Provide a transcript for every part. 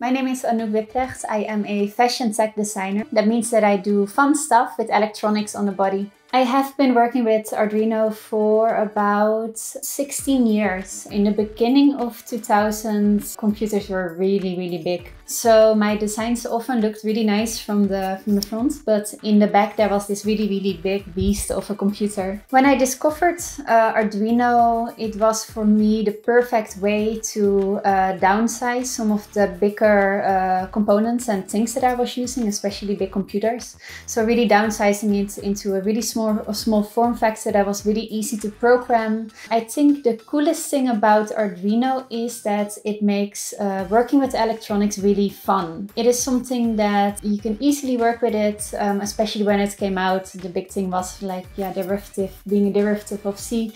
My name is Anouk Wipprecht. I am a fashion tech designer. That means that I do fun stuff with electronics on the body. I have been working with Arduino for about 16 years. In the beginning of 2000, computers were really, really big. So my designs often looked really nice from the, from the front, but in the back there was this really, really big beast of a computer. When I discovered uh, Arduino, it was for me the perfect way to uh, downsize some of the bigger uh, components and things that I was using, especially big computers. So really downsizing it into a really small a small form factor that was really easy to program. I think the coolest thing about Arduino is that it makes uh, working with electronics really fun. It is something that you can easily work with it, um, especially when it came out. The big thing was like, yeah, derivative, being a derivative of C++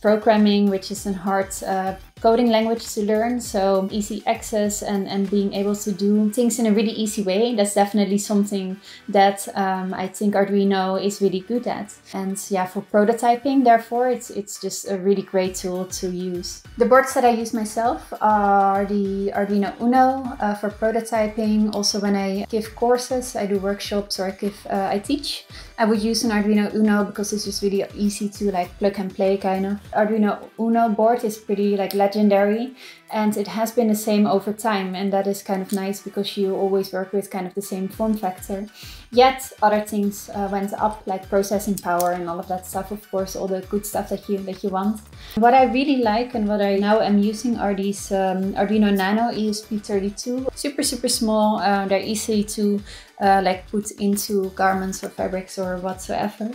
programming, which is a hard uh, coding language to learn. So easy access and, and being able to do things in a really easy way. That's definitely something that um, I think Arduino is really good at. And yeah, for prototyping, therefore, it's, it's just a really great tool to use. The boards that I use myself are the Arduino Uno uh, for prototyping. Also when I give courses, I do workshops or I give, uh, I teach. I would use an Arduino Uno because it's just really easy to like plug and play kind of. Arduino Uno board is pretty like legendary and it has been the same over time and that is kind of nice because you always work with kind of the same form factor. Yet other things uh, went up like processing power and all of that stuff of course all the good stuff that you that you want. What I really like and what I now am using are these um, Arduino Nano ESP32. Super super small, uh, they're easy to uh, like put into garments or fabrics or whatsoever.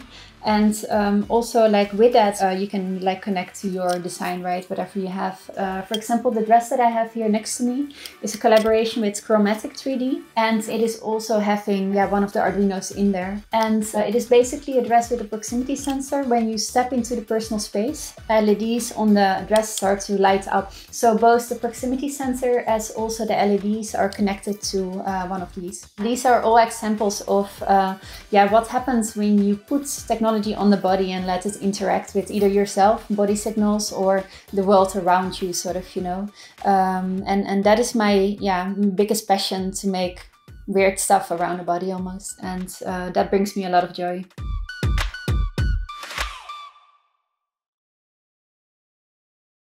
And um, also like with that, uh, you can like connect to your design, right? Whatever you have. Uh, for example, the dress that I have here next to me is a collaboration with Chromatic 3D. And it is also having yeah, one of the Arduinos in there. And uh, it is basically a dress with a proximity sensor. When you step into the personal space, LEDs on the dress start to light up. So both the proximity sensor as also the LEDs are connected to uh, one of these. These are all examples of uh, yeah, what happens when you put technology technology on the body and let it interact with either yourself, body signals, or the world around you, sort of, you know. Um, and and that is my yeah biggest passion to make weird stuff around the body almost, and uh, that brings me a lot of joy.